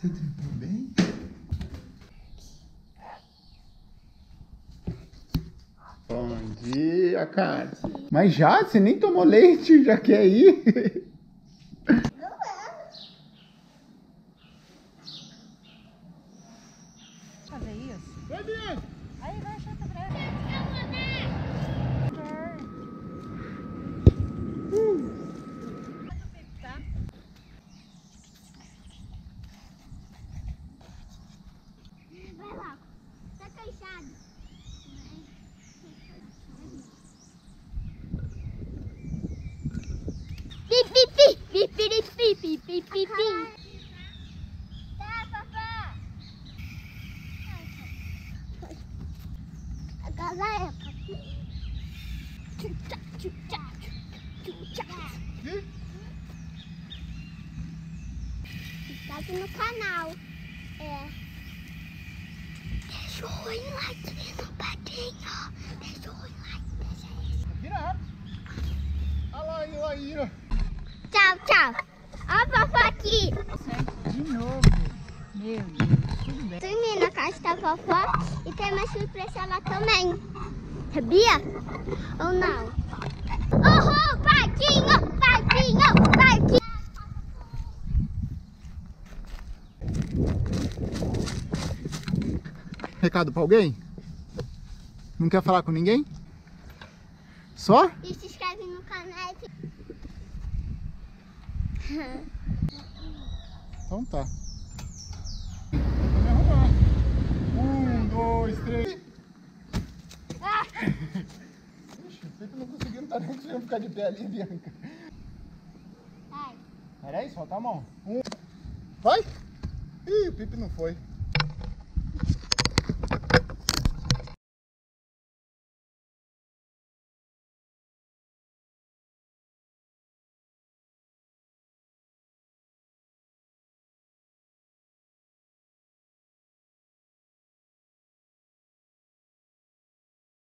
Você dormiu bem? Bom dia, Cátia. Mas já? Você nem tomou leite, já quer ir? Fazer isso? Vai, Bianca. Aí vai, chata breve. Tá? Tchutá. Tá aqui no canal. É. Deixa o like no padrinho. Deixa o like. Vira. Olha lá, olha lá, Ira. Tchau, tchau. Ó a vovó aqui. De novo. Meu Deus, tudo bem. Dormi na casa da vovó e tem uma surpresa lá também. Sabia? Ou não? Uhul, parquinho, parquinho, parquinho. Recado pra alguém? Não quer falar com ninguém? Só? E se inscreve no canal. Então tá. Vou me arrumar. Um, dois, três. Ah, não conseguiu, não tá nem conseguindo ficar de pé ali, Bianca. Vai. Peraí, solta a mão. Um. Vai! Ih, o Pipe não foi.